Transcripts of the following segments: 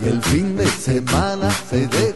y el fin de semana se deja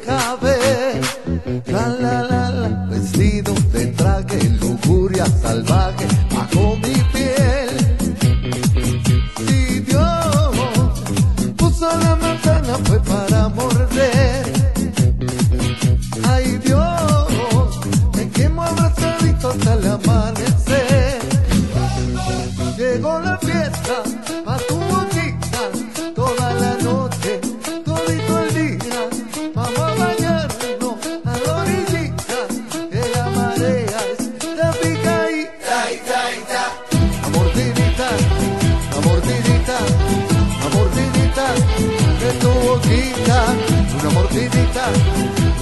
mordidita,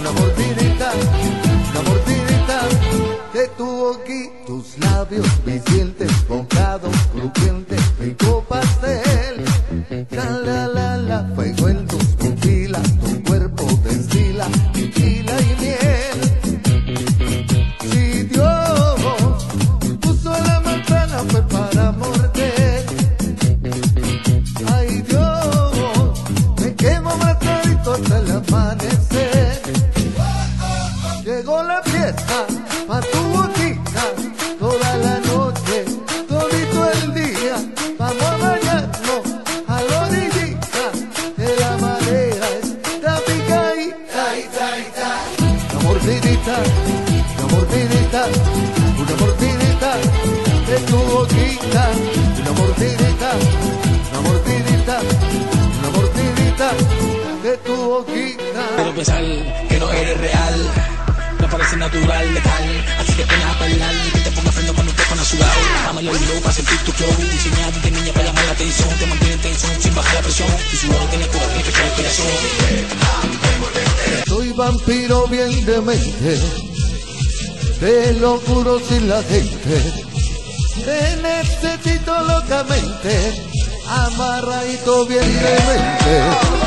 una mordidita, una mordidita de tu boquita. Tus labios, mis dientes mojados, crujientes, rico pastel. La la la la, fuego en tus mordidita, la mordidita, una mordidita de tu boquita, una mordidita, una mordidita, una mordidita de tu boquita. Quiero pensar que no eres real. No parece natural, letal. Así que ven a bailar y que te ponga freno cuando te pones sudado. Dame el flow para sentir tu flow. Diseñado de niña para llamar la atención. Te mantiene en tensión sin bajar la presión. Tu sudor tiene cura, tiene fecha de inspiración. Vampiro bien demente, te lo juro sin la gente. Te necesito locamente, amarradito bien demente.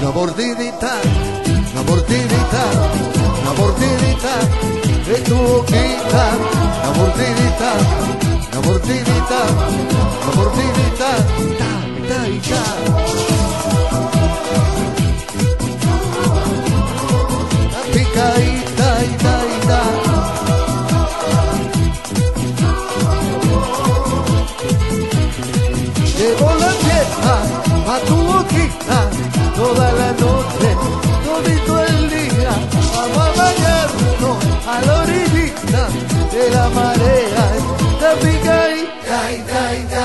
Una boquita, una mordidita, una mordidita, una mordidita, ta, ta y ta. La y ta y ta. La fiesta a tu boquita toda la noche, todito de la marea, la pica y... Dai, dai, dai.